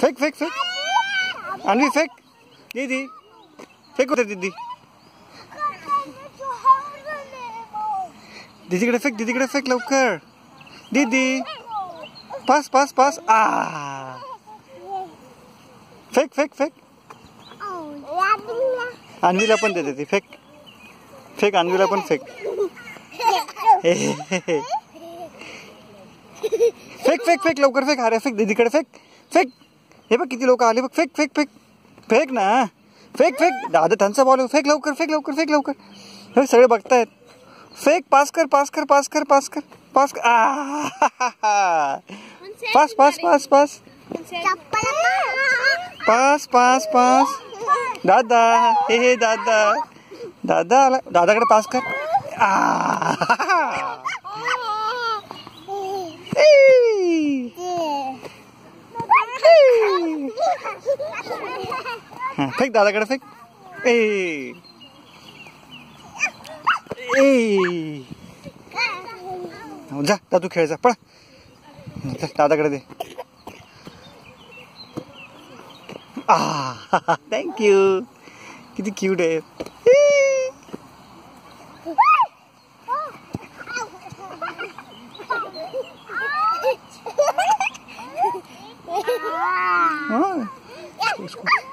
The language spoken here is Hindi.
फेक फेक फेक। अन्वी, फेक। दीदी फेक होते दीदी। दीदीकडे फेक दीदीकडे फेक लवकर। दीदी। Pass pass pass. आ। फेक फेक फेक। अन्वीला पण देते ती फेक। फेक, अन्वीला पण फेक. फेक फेक फेक, लवकर फेक। अरे फेक, दीदीकडे फेक। फेक। हे बघ, किती लोक आले बघ. फेक फेक फेक. फेक ना. फेक फेक. दादा त्यांचा बॉल फेक लवकर फेक लवकर फेक लवकर. हे सगळे बघतायत. फेक पास कर पास कर पास कर पास कर पास कर. पास pass pass pass pass pass पास दादा. हे हे, दादा. दादा आला. दादाकडे पास कर. आ फेक दादाकडे फेक. ए. ए. हो, जा दादू खेळायचा पळ. जा, दादाकडे दे. आ थँक्यू किती क्यूट आहे. desculpa.